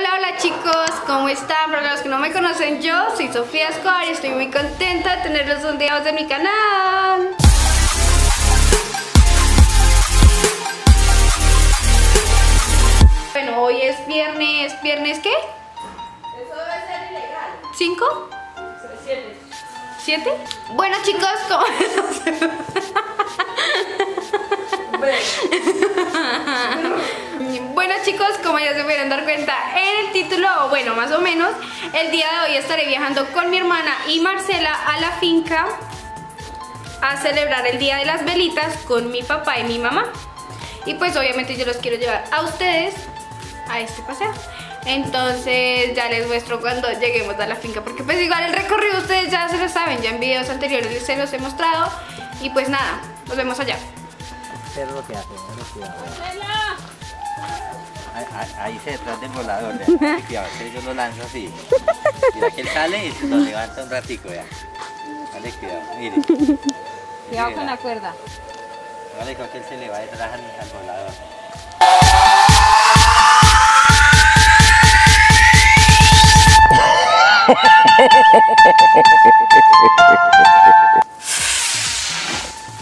Hola, hola chicos, ¿cómo están? Para los que no me conocen, yo soy Sofía Escobar y estoy muy contenta de tenerlos un día más en mi canal. Bueno, hoy es viernes, ¿viernes qué? Eso debe ser ilegal. ¿Cinco? Siete. ¿Siete? Bueno chicos, ¿cómo Bueno chicos, como ya se pudieron dar cuenta en el título, o bueno, más o menos, el día de hoy estaré viajando con mi hermana y Marcela a la finca a celebrar el Día de las Velitas con mi papá y mi mamá. Y pues obviamente yo los quiero llevar a ustedes a este paseo. Entonces ya les muestro cuando lleguemos a la finca porque pues igual el recorrido ustedes ya se lo saben, ya en videos anteriores se los he mostrado y pues nada, nos vemos allá. Es lo que hace, lo que hace. Ahí, se detrás del volador, yo lo lanzo así. Mira que él sale y lo levanta un ratico, ya. Vale, cuidado, mire. Cuidado con la cuerda. Vale, creo que él se le va detrás al, al volador.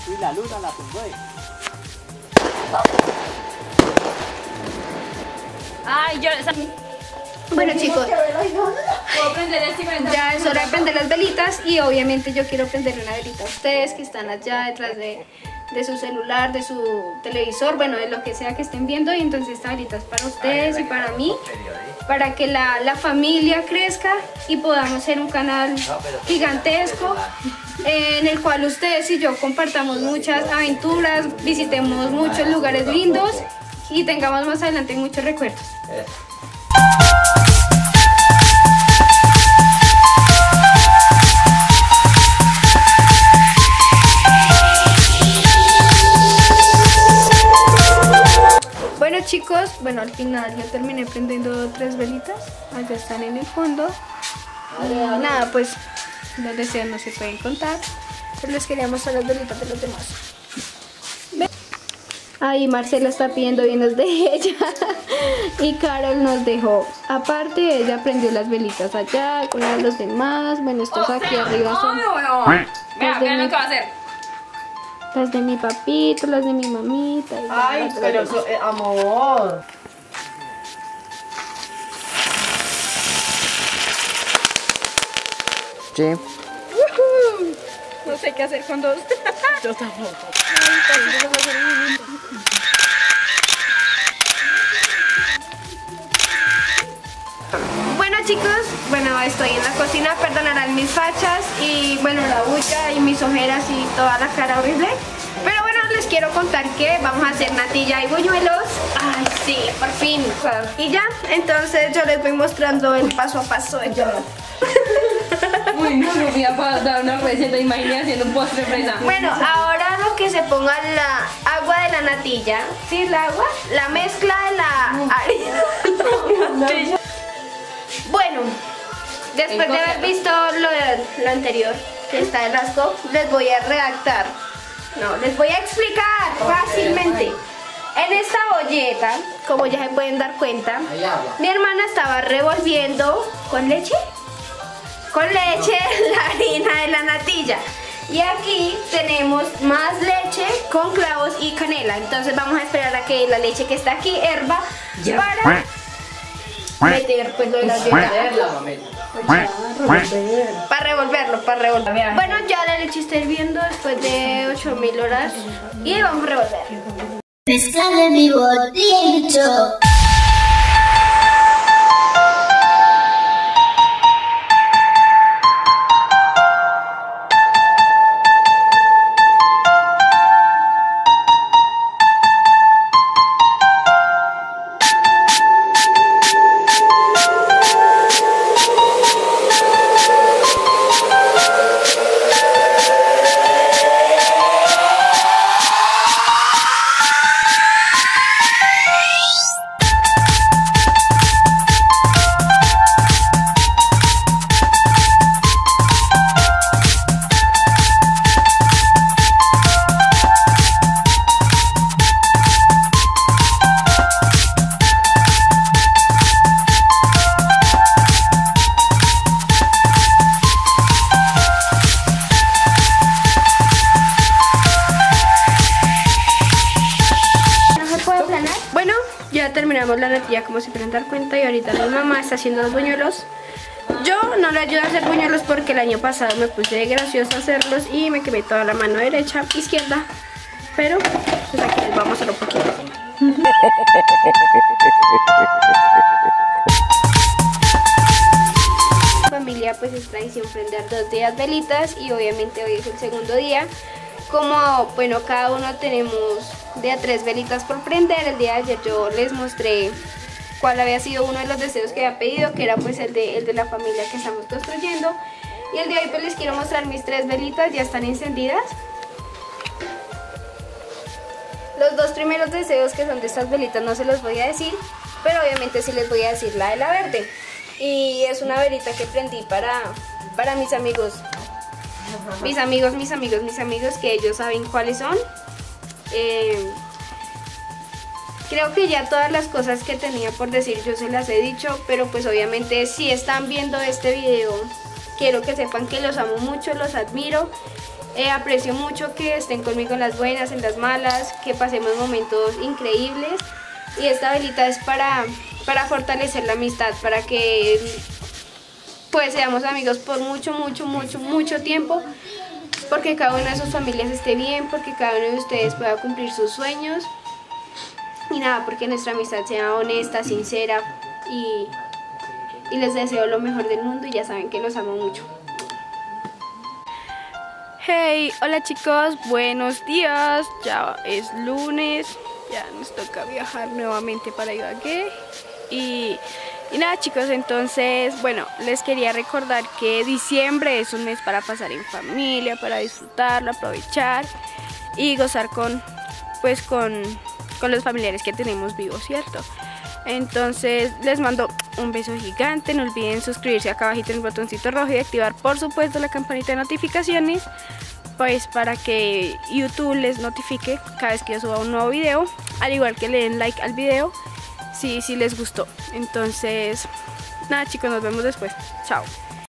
Y la luna la tumbó. Ay, yo. Bueno chicos, ya es hora de prender las velitas y obviamente yo quiero prender una velita. A ustedes que están allá detrás de, de su celular, de su televisor, bueno, de lo que sea que estén viendo y entonces esta velita es para ustedes y para mí, para que la, la familia crezca y podamos ser un canal gigantesco en el cual ustedes y yo compartamos muchas aventuras, visitemos muchos lugares lindos y tengamos más adelante muchos recuerdos. Bueno chicos, bueno al final ya terminé prendiendo tres velitas, allá están en el fondo. Y nada, pues los deseos no se pueden contar, pero les quería mostrar las velitas de los demás. Ahí Marcela está pidiendo bienes de ella y Carol nos dejó. Aparte ella prendió las velitas allá con los demás. Bueno, estos aquí arriba son Vea, vean lo que va a hacer. las de mi papito, las de mi mamita. y Ay, pero eso, amor. Sí. No sé qué hacer con dos. Yo tampoco. Bueno chicos, bueno estoy en la cocina, perdonarán mis fachas y bueno la bulla y mis ojeras y toda la cara horrible. Pero bueno, les quiero contar que vamos a hacer natilla y buñuelos. Ay, sí, por fin. Y ya, entonces yo les voy mostrando el paso a paso de todo. Dar una receta, imagínate haciendo un postre fresa. Bueno, ahora lo que se ponga la agua de la natilla, ¿sí el agua? La mezcla de la harina. Bueno, después de haber visto lo, de- lo anterior, que está el asco, les voy a redactar. No, les voy a explicar fácilmente. En esta olleta, como ya se pueden dar cuenta, mi hermana estaba revolviendo con leche con leche la harina de la natilla. Y aquí tenemos más leche con clavos y canela. Entonces vamos a esperar a que la leche que está aquí herva para meter pues lo de la olleta. Para revolverlo, para revolver. Bueno, ya la leche está hirviendo después de 8000 horas y vamos a revolver. Pescado en Show. ya como se pueden dar cuenta y ahorita mi mamá está haciendo los buñuelos. Yo no le ayudo a hacer buñuelos porque el año pasado me puse de graciosa a hacerlos y me quemé toda la mano derecha, izquierda. Pero pues aquí les vamos a hacer un poquito. familia pues es tradición prender dos días velitas y obviamente hoy es el segundo día como bueno cada uno tenemos de tres velitas por prender. El día de ayer yo les mostré cuál había sido uno de los deseos que había pedido que era pues el de, el de la familia que estamos construyendo. Y el de hoy pues les quiero mostrar mis tres velitas ya están encendidas. Los dos primeros deseos que son de estas velitas no se los voy a decir pero obviamente sí les voy a decir la de la verde. Y es una velita que prendí para, para mis amigos. Mis amigos, mis amigos, mis amigos, que ellos saben cuáles son. Eh, creo que ya todas las cosas que tenía por decir yo se las he dicho, pero pues obviamente si están viendo este video, quiero que sepan que los amo mucho, los admiro. Eh, aprecio mucho que estén conmigo en las buenas, en las malas, que pasemos momentos increíbles. Y esta velita es para para fortalecer la amistad, para que pues seamos amigos por mucho, mucho, mucho, mucho tiempo, porque cada una de sus familias esté bien, porque cada uno de ustedes pueda cumplir sus sueños. Y nada, porque nuestra amistad sea honesta, sincera y, y les deseo lo mejor del mundo y ya saben que los amo mucho. Hey, hola chicos, buenos días, ya es lunes, ya nos toca viajar nuevamente para Ibagué. Y, nada chicos, entonces, bueno, les quería recordar que diciembre es un mes para pasar en familia, para disfrutarlo, aprovechar y gozar con, pues con, con los familiares que tenemos vivos, ¿cierto? Entonces les mando un beso gigante, no olviden suscribirse acá abajito en el botoncito rojo y activar por supuesto la campanita de notificaciones pues para que YouTube les notifique cada vez que yo suba un nuevo video, al igual que le den like al video si, si les gustó. Entonces, nada chicos, nos vemos después. Chao.